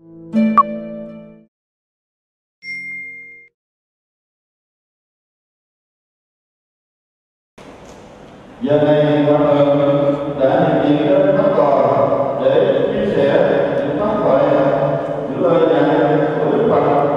Giờ này mọi người đã nhận diện đến các tòa để chia sẻ những phát huệ, những lời dạy của Đức Phật.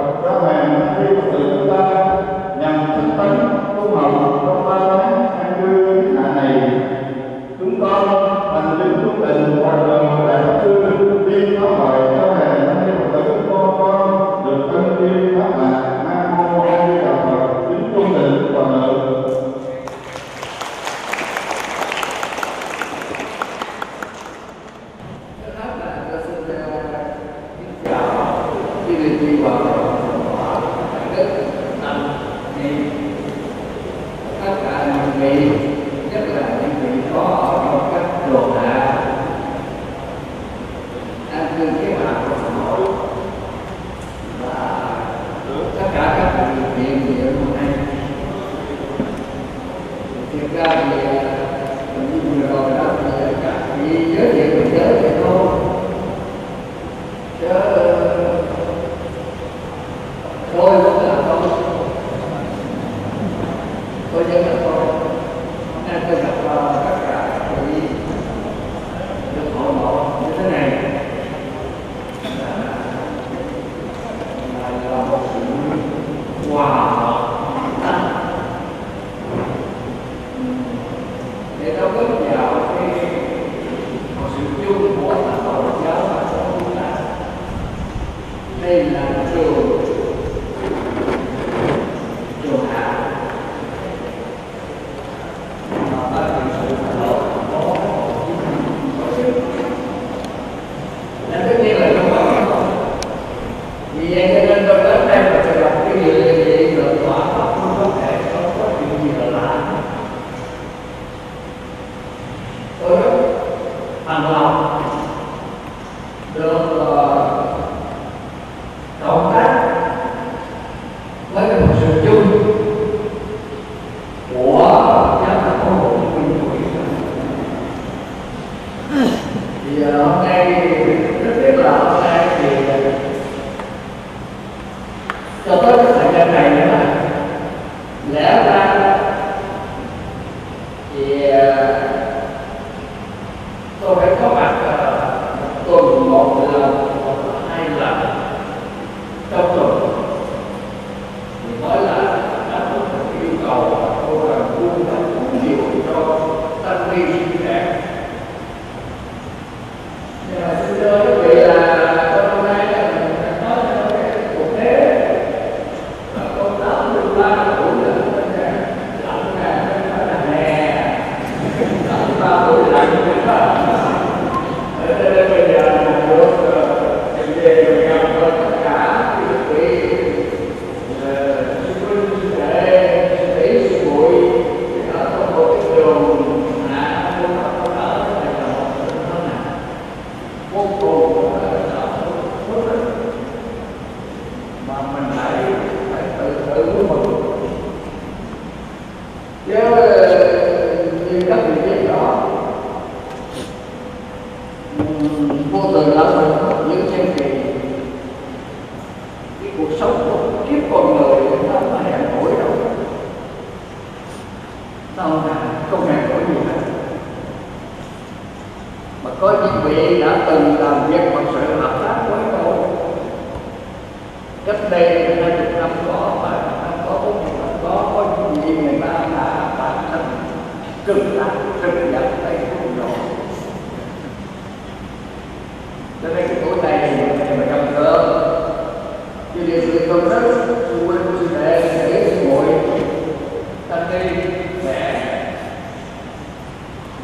olhei agora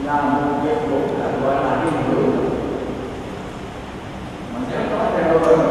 là một việc cũng là gọi là đi ngữ mà sẽ có theo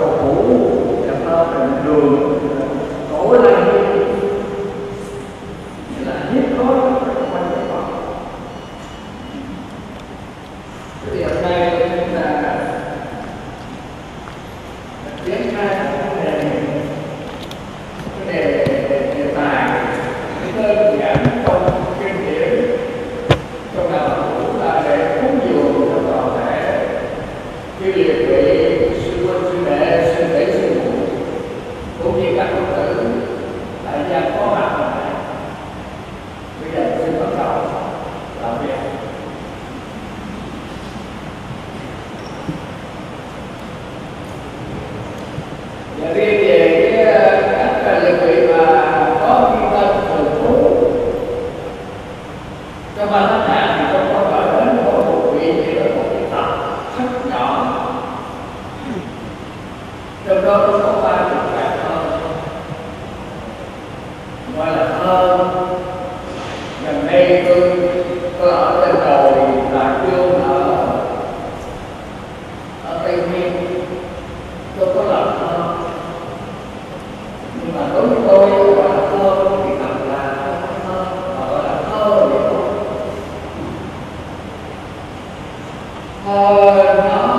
Uh, Hare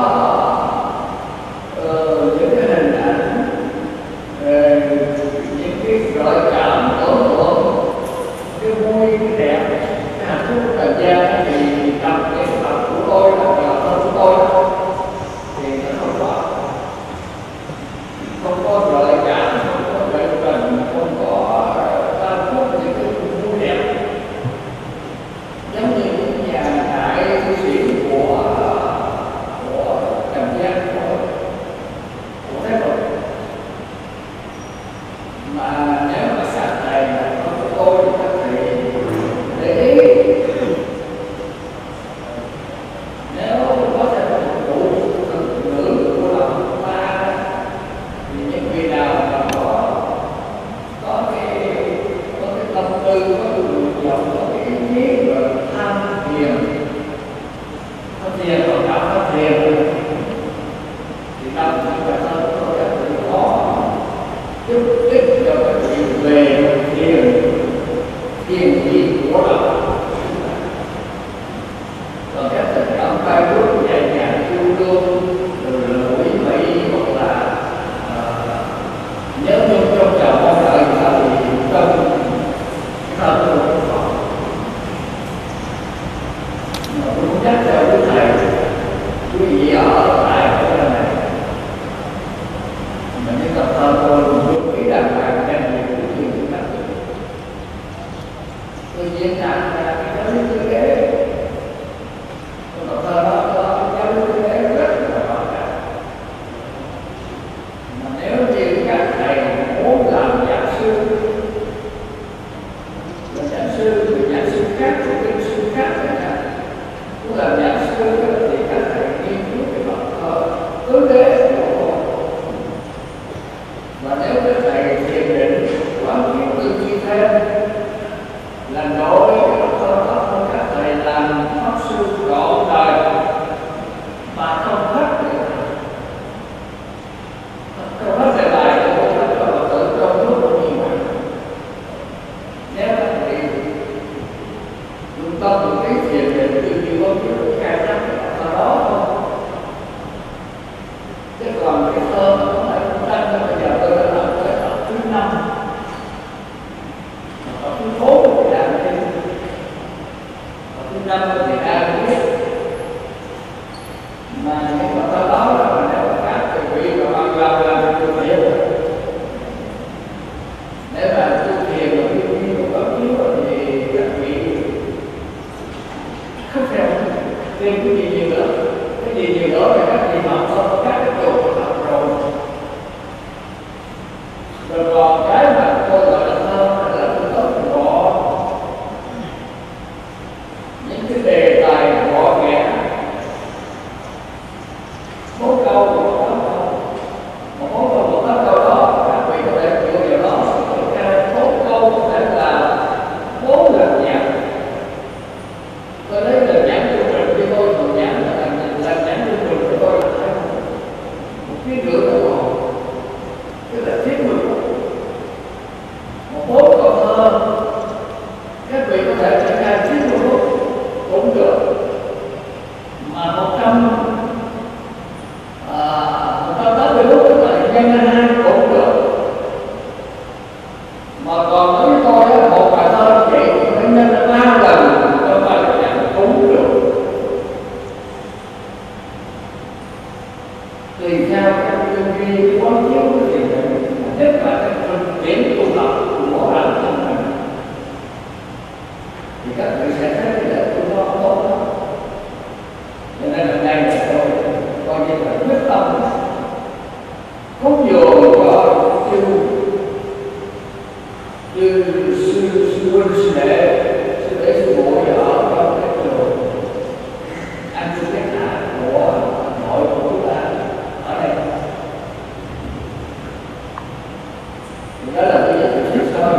đó là bây giờ mình giúp thôi.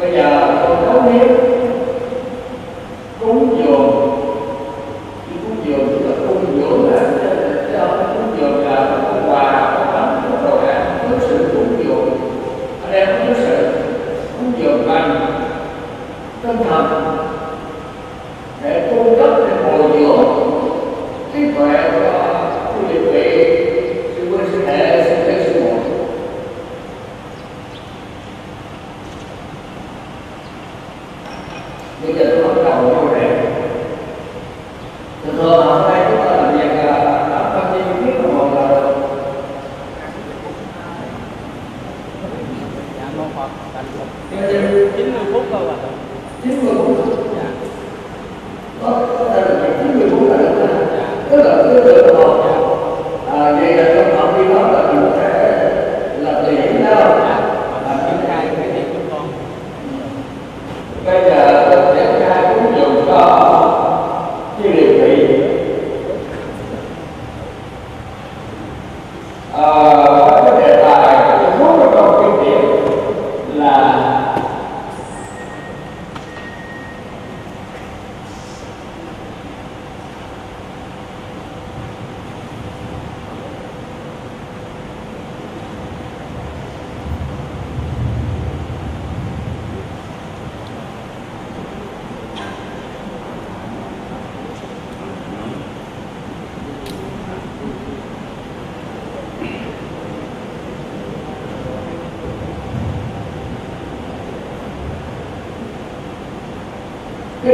Bây giờ con có biết.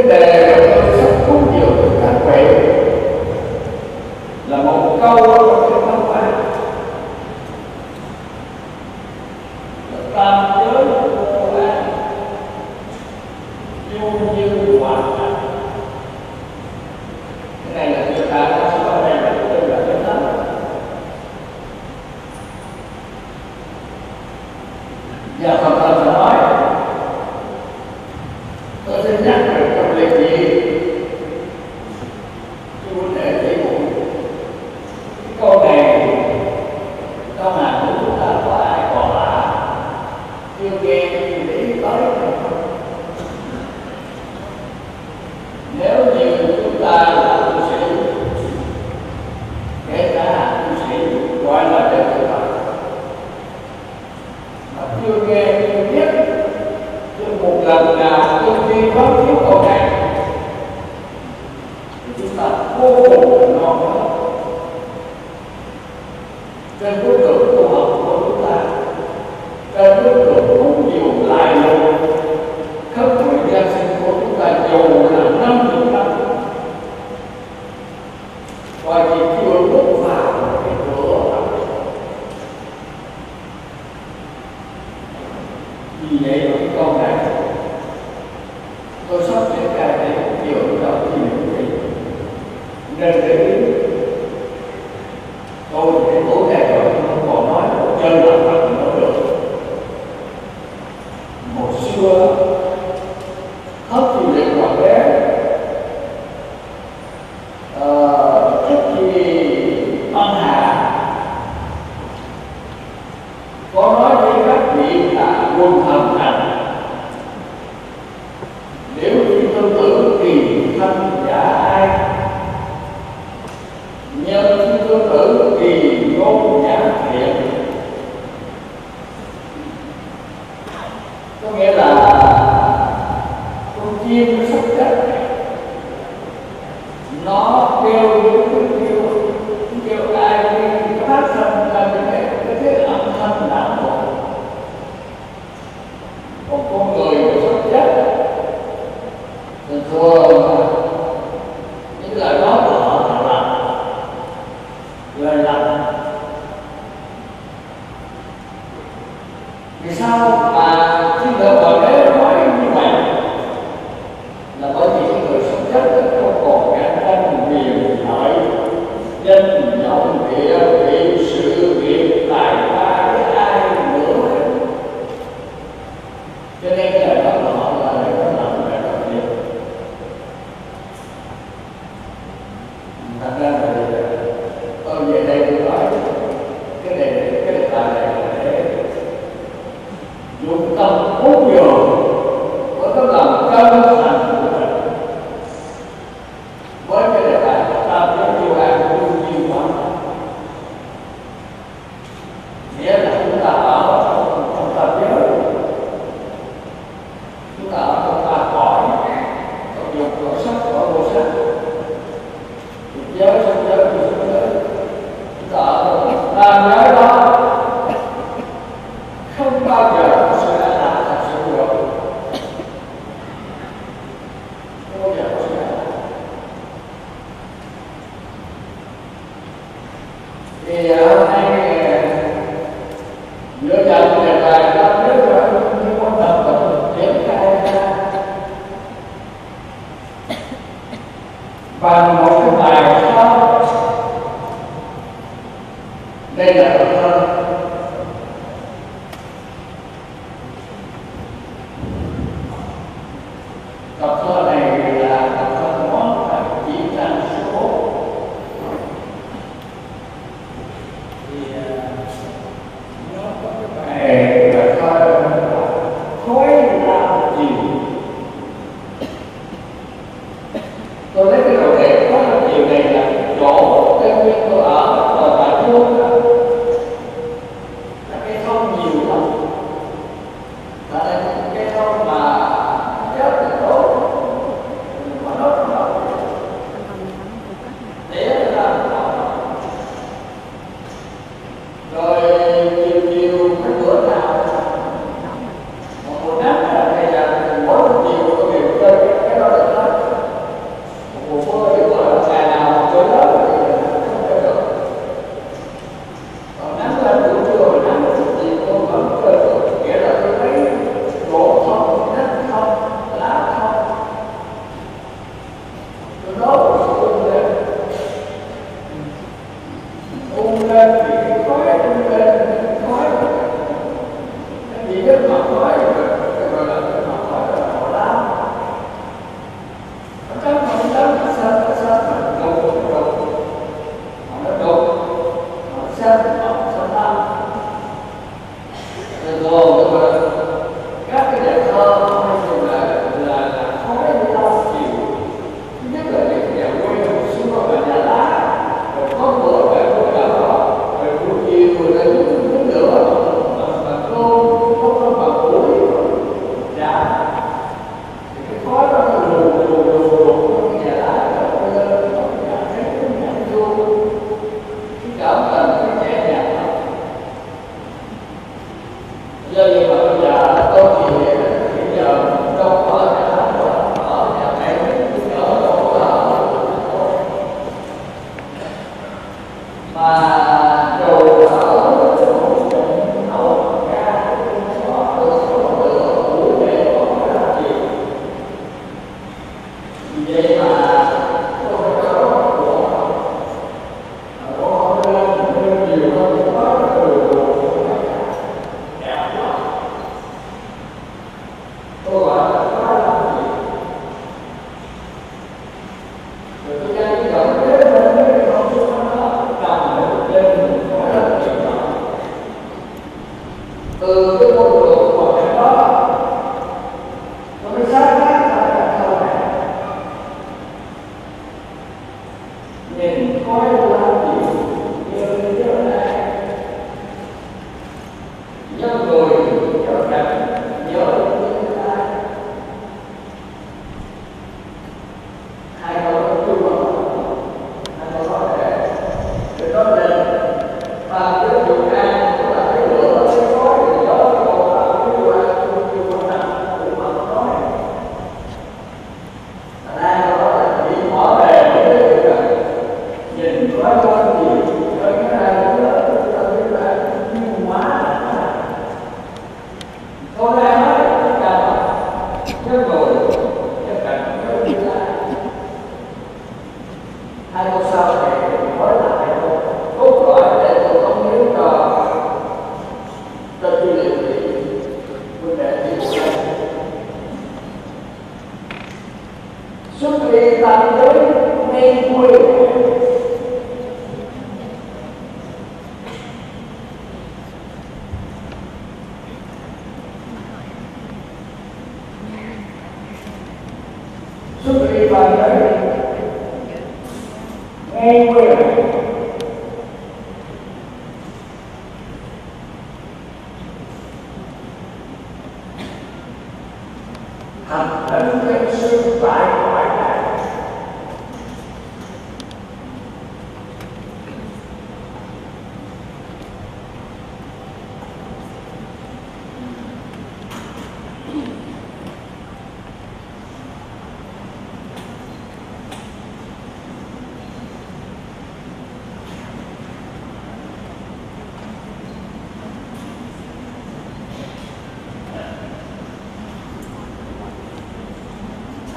Cái đề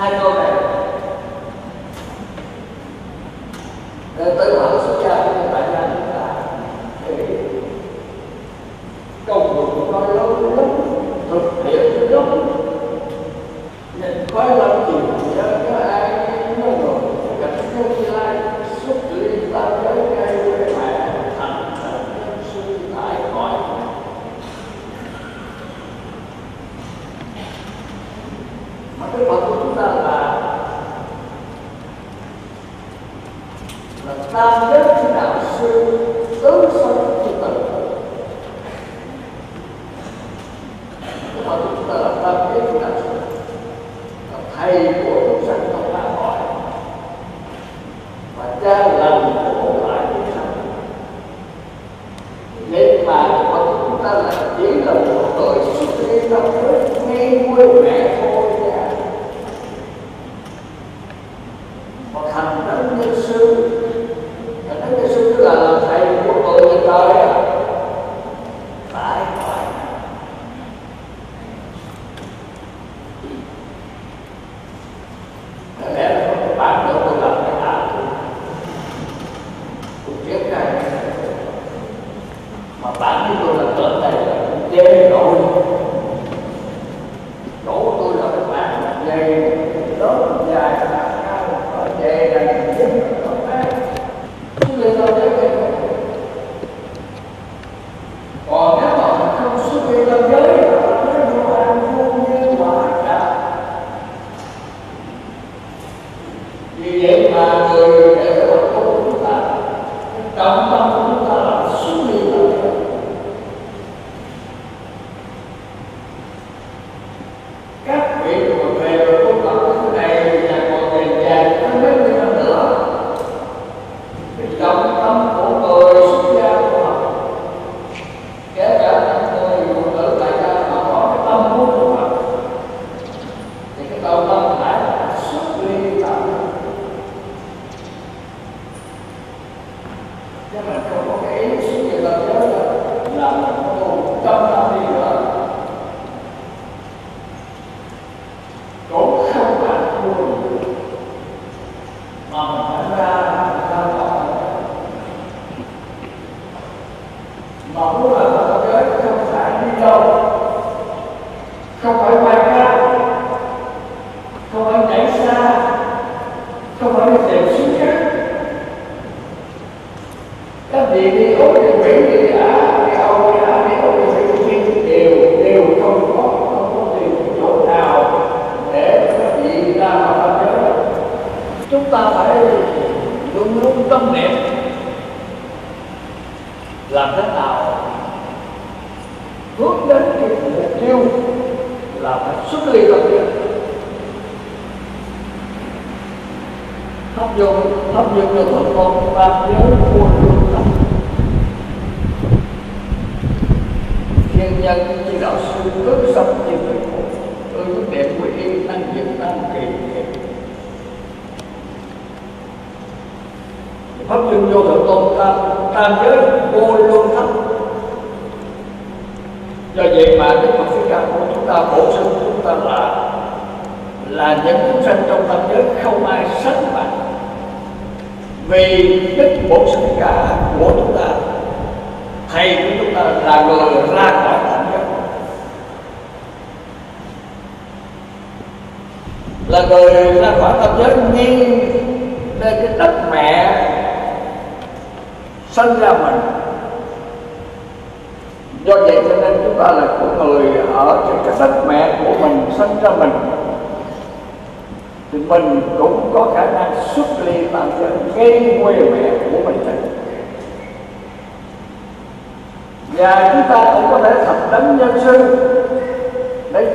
adorar. mà bản thân tôi là trở thành tế nổi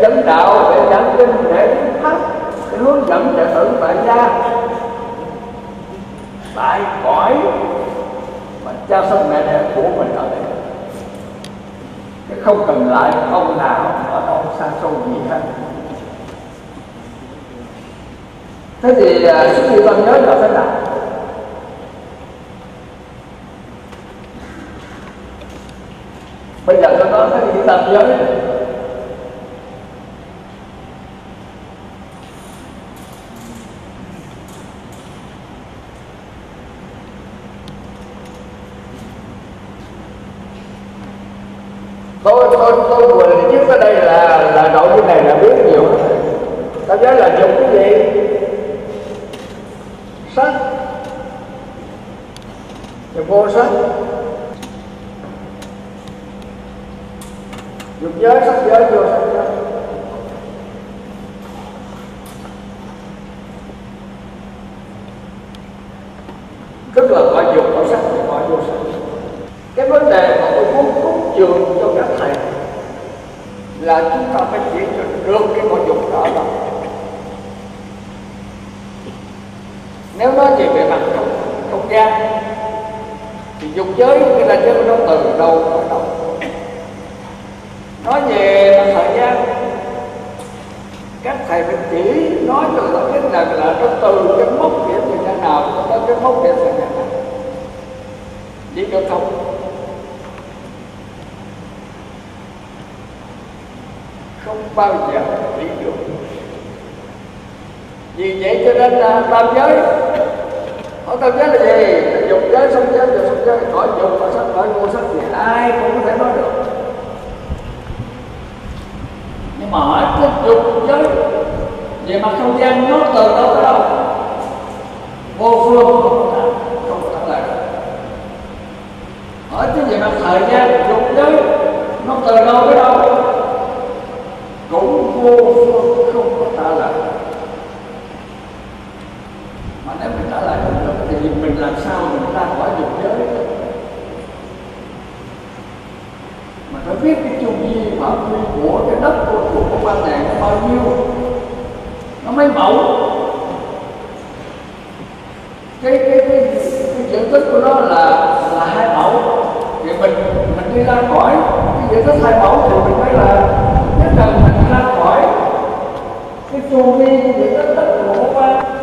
dẫn đạo để giảng kinh để pháp để hướng dẫn đệ tử tại gia tại cõi mà cha sinh mẹ đẻ của mình ở đây? Chứ không cần lại, ông nào ở đâu xa xôi gì hết. Thế thì chúng xuất con nhớ là thế nào? Bây giờ tôi nói cái đi tâm giới tôi tôi vừa là trước ở đây là là nội dung này đã biết nhiều ta nhớ là dùng cái gì? Sách. Dùng vô sách. Dùng giới, sách giới vô sách giới tức là họ dùng vào sách thì họ vô sách cái vấn đề mà tôi muốn cúng dường cho các thầy là chúng ta phải chỉ cho được cái nội dung đó là nếu nói về về mặt không, không gian thì dục giới cái là giới nó từ đâu tới đâu. Nói về thời gian, các thầy phải chỉ nói cho ta biết rằng là nó từ cái mốc điểm thời gian nào tới cái mốc điểm thời gian nào. Chỉ cho không không bao giờ chỉ được vì vậy cho nên là tam giới ở tam giới là gì? Giới sanh giới và sanh giới khỏi dục và sắc khỏi vô sắc thì ai cũng có thể nói được. Nhưng mà hỏi cái dục, giới về mặt không gian nó từ đâu tới đâu? Vô phương không có không có hỏi cái về mặt thời gian dục, giới nó từ đâu tới đâu? Cũng vô phương không có thật lời mà nếu mình trả lời không được thì mình làm sao mình ra khỏi dục giới mà phải biết cái chu vi phạm vi của cái đất của của của quan này nó bao nhiêu? Nó mấy mẫu. Cái cái cái, cái diện tích của nó là là hai mẫu. Thì mình mình đi ra khỏi cái diện tích hai mẫu thì mình phải là nhất cần mình ra khỏi cái chu vi diện tích đất của quan.